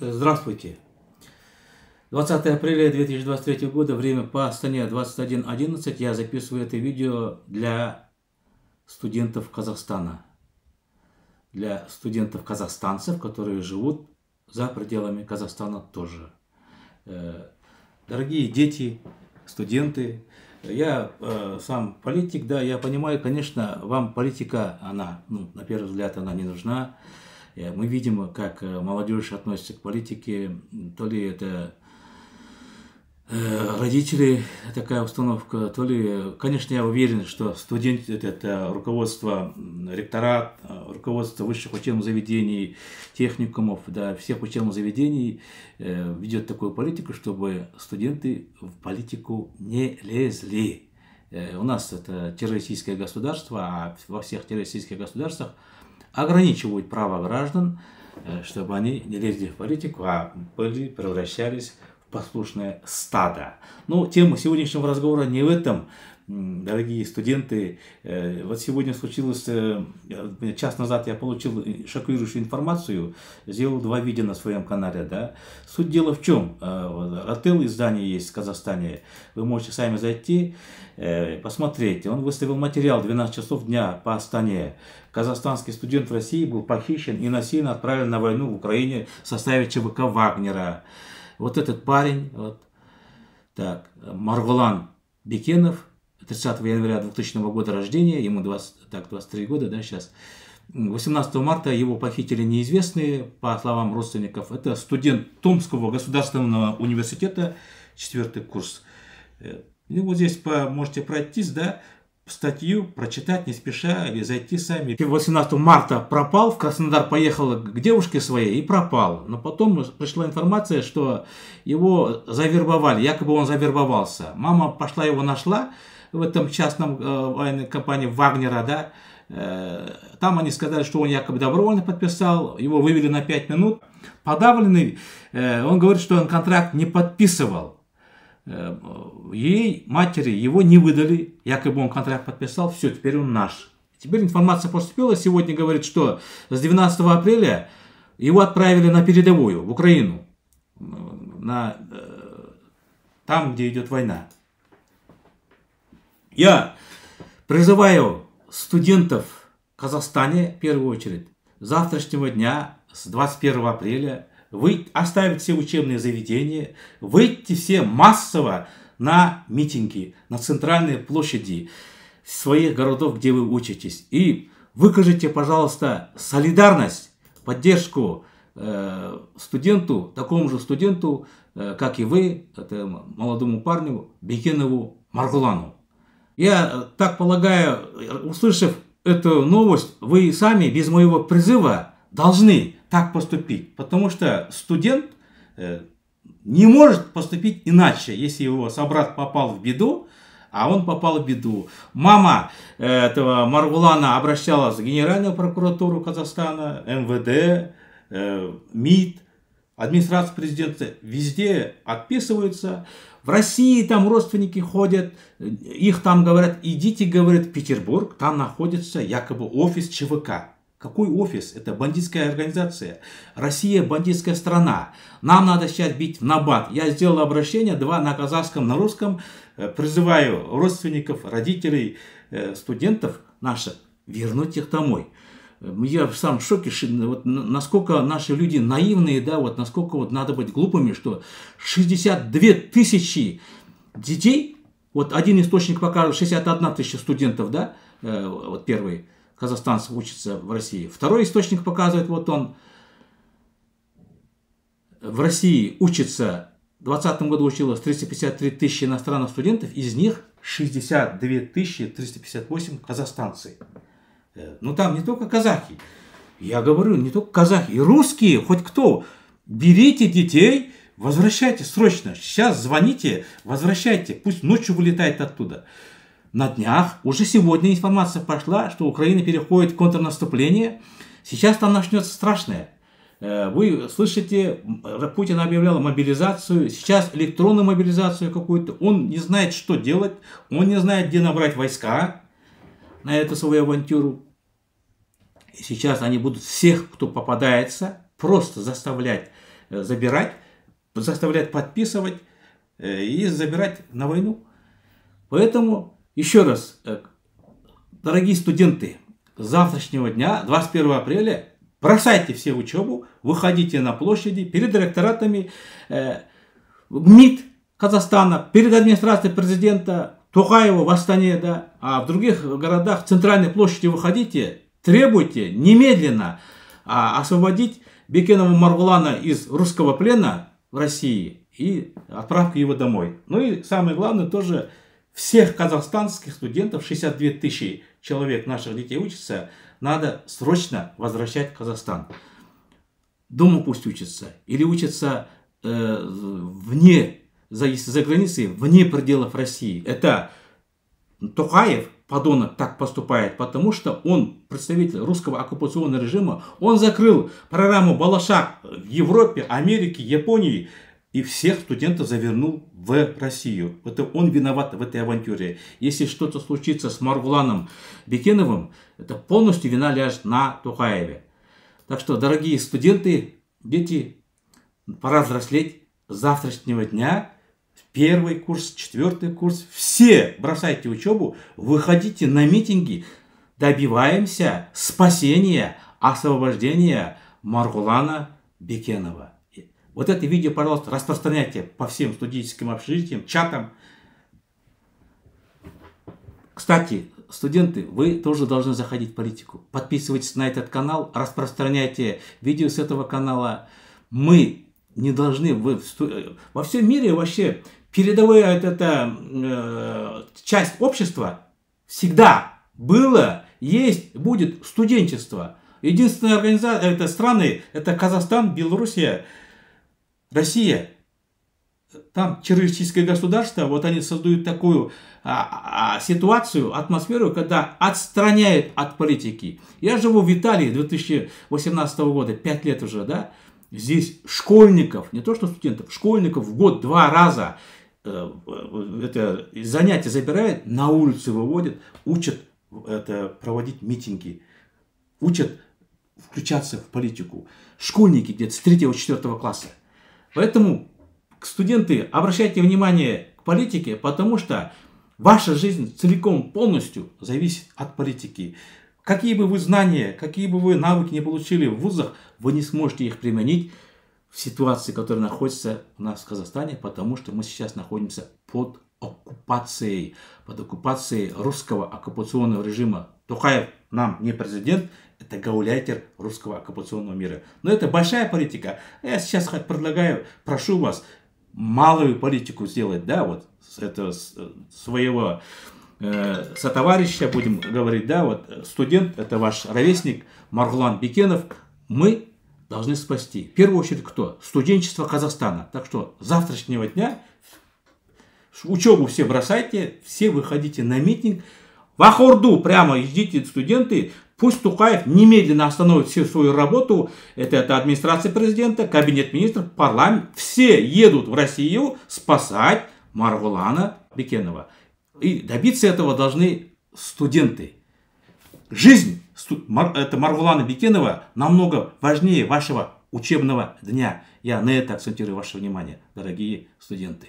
Здравствуйте. 20 апреля 2023 года, время по Астане 21.11. Я записываю это видео для студентов Казахстана. Для студентов-казахстанцев, которые живут за пределами Казахстана тоже. Э, дорогие дети, студенты, я э, сам политик, да, я понимаю, конечно, вам политика, она, ну, на первый взгляд, она не нужна. Э, мы видим, как э, молодежь относится к политике, то ли это э, родители такая установка, то ли, конечно, я уверен, что студент, это руководство ректорат, руководство высших учебных заведений, техникумов, да, всех учебных заведений ведет такую политику, чтобы студенты в политику не лезли. У нас это террористическое государство, а во всех террористических государствах ограничивают право граждан, э, чтобы они не лезли в политику, а были, превращались послушное стадо. Но тема сегодняшнего разговора не в этом дорогие студенты, э, вот сегодня случилось, э, час назад я получил шокирующую информацию, сделал два видео на своем канале, да. Суть дела в чем? Э, отель издание есть в Казахстане, вы можете сами зайти, посмотреть. Он выставил материал 12 часов дня по Астане. Казахстанский студент в России был похищен и насильно отправлен на войну в Украине в составе ЧВК Вагнера. Вот этот парень, вот, так, Маргулан Бекенов, 30 января 2000 года рождения, ему 20, так, 23 года, да, сейчас. 18 марта его похитили неизвестные, по словам родственников. Это студент Томского государственного университета, четвертый курс. Э, и вот здесь по, можете пройтись, да, статью прочитать не спеша или зайти сами. 18 марта пропал, в Краснодар поехал к девушке своей и пропал. Но потом пришла информация, что его завербовали, якобы он завербовался. Мама пошла его нашла, в этом частном э, военной компании Вагнера, да, э, там они сказали, что он якобы добровольно подписал, его вывели на 5 минут. Подавленный, э, он говорит, что он контракт не подписывал. Э, ей, матери, его не выдали, якобы он контракт подписал, все, теперь он наш. Теперь информация поступила, сегодня говорит, что с 12 апреля его отправили на передовую, в Украину, на, э, там, где идет война. Я призываю студентов в Казахстане, в первую очередь, завтрашнего дня, с 21 апреля, вы оставить все учебные заведения, выйти все массово на митинги, на центральные площади своих городов, где вы учитесь. И выкажите, пожалуйста, солидарность, поддержку э, студенту, такому же студенту, э, как и вы, это молодому парню Бекенову Маргулану. Я так полагаю, услышав эту новость, вы сами без моего призыва должны так поступить. Потому что студент э, не может поступить иначе, если его собрат попал в беду, а он попал в беду. Мама э, этого Маргулана обращалась в Генеральную прокуратуру Казахстана, МВД, э, МИД, администрация президента, везде отписываются. В России там родственники ходят, их там говорят, идите, говорят, в Петербург, там находится якобы офис ЧВК. Какой офис? Это бандитская организация. Россия бандитская страна. Нам надо сейчас бить в набат. Я сделал обращение, два на казахском, на русском. Э, призываю родственников, родителей, э, студентов наших вернуть их домой я в самом шоке, вот насколько наши люди наивные, да, вот насколько вот надо быть глупыми, что 62 тысячи детей, вот один источник показывает 61 тысяча студентов, да, э, вот первый казахстанцев учится в России. Второй источник показывает, вот он в России учится, в 2020 году училось 353 тысячи иностранных студентов, из них 62 358 казахстанцы. Э, ну там не только казахи. Я говорю, не только казахи, и русские, хоть кто. Берите детей, возвращайте срочно. Сейчас звоните, возвращайте. Пусть ночью вылетает оттуда. На днях, уже сегодня информация пошла, что Украина переходит в контрнаступление. Сейчас там начнется страшное. Э, вы слышите, Путин объявлял мобилизацию, сейчас электронную мобилизацию какую-то. Он не знает, что делать, он не знает, где набрать войска на эту свою авантюру сейчас они будут всех, кто попадается, просто заставлять э, забирать, заставлять подписывать э, и забирать на войну. Поэтому, еще раз, э, дорогие студенты, с завтрашнего дня, 21 апреля, бросайте все учебу, выходите на площади перед ректоратами э, МИД Казахстана, перед администрацией президента Тухаева в Астане, да, а в других городах центральной площади выходите, требуйте немедленно а, освободить Бекенова Маргулана из русского плена в России и отправку его домой. Ну и самое главное тоже всех казахстанских студентов, 62 тысячи человек наших детей учатся, надо срочно возвращать в Казахстан. Дома пусть учатся или учатся э, вне, за, за границей, вне пределов России. Это Тухаев, подонок, так поступает, потому что он, представитель русского оккупационного режима, он закрыл программу Балашак в Европе, Америке, Японии, и всех студентов завернул в Россию. Это он виноват в этой авантюре. Если что-то случится с Маргуланом Бекеновым, это полностью вина ляжет на Тухаеве. Так что, дорогие студенты, дети, пора взрослеть с завтрашнего дня. Первый курс, четвертый курс. Все бросайте учебу, выходите на митинги. Добиваемся спасения, освобождения Маргулана Бекенова. Вот это видео, пожалуйста, распространяйте по всем студенческим общежитиям, чатам. Кстати, студенты, вы тоже должны заходить в политику. Подписывайтесь на этот канал, распространяйте видео с этого канала. Мы не должны, вы, во всем мире вообще передовая это, это э, часть общества всегда было, есть, будет студенчество. Единственная организация, это страны, это Казахстан, Белоруссия, Россия, там террористическое государство, вот они создают такую а, а, ситуацию, атмосферу, когда отстраняют от политики. Я живу в Италии 2018 года, 5 лет уже, да, здесь школьников, не то что студентов, школьников в год два раза э, это занятия забирают, на улицы выводят, учат это, проводить митинги, учат включаться в политику. Школьники где-то с 3-4 класса. Поэтому, студенты, обращайте внимание к политике, потому что ваша жизнь целиком, полностью зависит от политики. Какие бы вы знания, какие бы вы навыки не получили в вузах, вы не сможете их применить в ситуации, которая находится у нас в Казахстане, потому что мы сейчас находимся под оккупацией, под оккупацией русского оккупационного режима. Тухаев нам не президент, это гауляйтер русского оккупационного мира. Но это большая политика. Я сейчас предлагаю, прошу вас, малую политику сделать, да, вот это своего э, сотоварища, будем говорить, да, вот студент, это ваш ровесник Маргулан Бекенов, мы должны спасти. В первую очередь кто? Студенчество Казахстана. Так что завтрашнего дня учебу все бросайте, все выходите на митинг, в Ахорду прямо идите студенты, Пусть Тукаев немедленно остановит всю свою работу. Это, это администрация президента, кабинет министров, парламент. Все едут в Россию спасать Маргулана Бекенова. И добиться этого должны студенты. Жизнь это Маргулана Бекенова намного важнее вашего учебного дня. Я на это акцентирую ваше внимание, дорогие студенты.